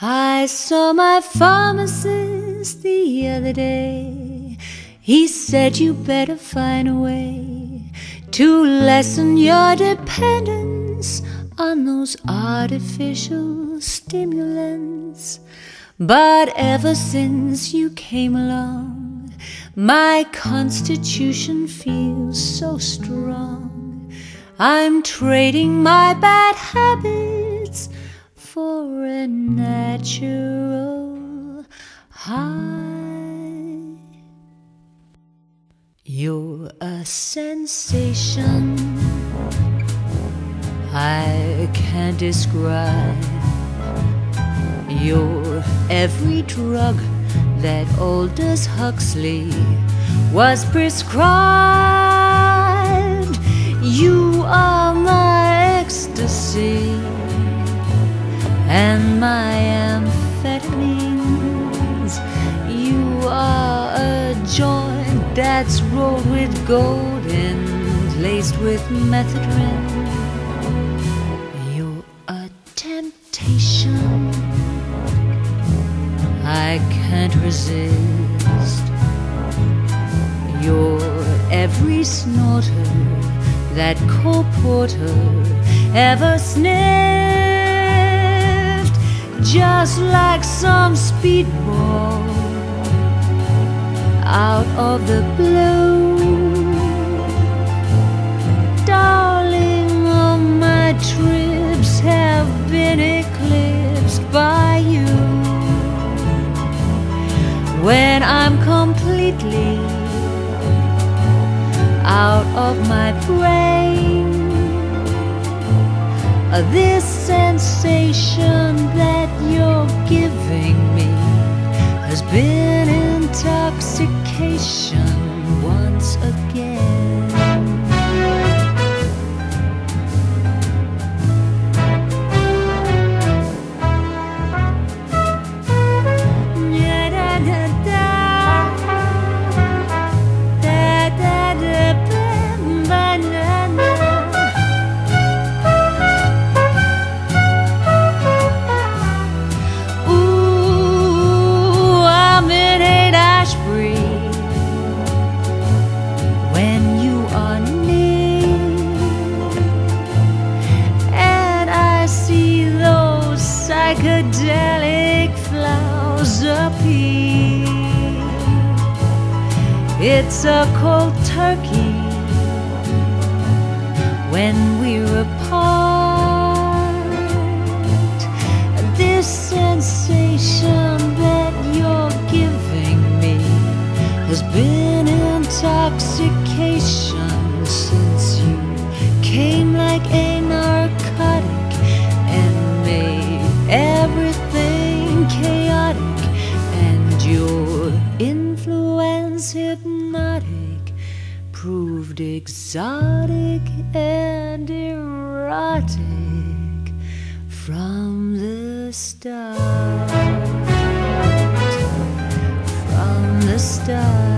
I saw my pharmacist the other day. He said you better find a way to lessen your dependence on those artificial stimulants. But ever since you came along, my constitution feels so strong. I'm trading my bad habits natural high. You're a sensation I can't describe. You're every drug that Aldous Huxley was prescribed. You are my ecstasy and my amphetamines. You are a joint that's rolled with gold and laced with methadone. You're a temptation I can't resist. You're every snorter that Cole Porter ever sniffed, just like some speedball out of the blue. Darling, all my trips have been eclipsed by you. When I'm completely out of my brain, this sensation once again. Psychedelic flowers appear. It's a cold turkey when we're apart. This sensation that you're giving me has been intoxication since you came like a proved exotic and erotic from the start. From the start.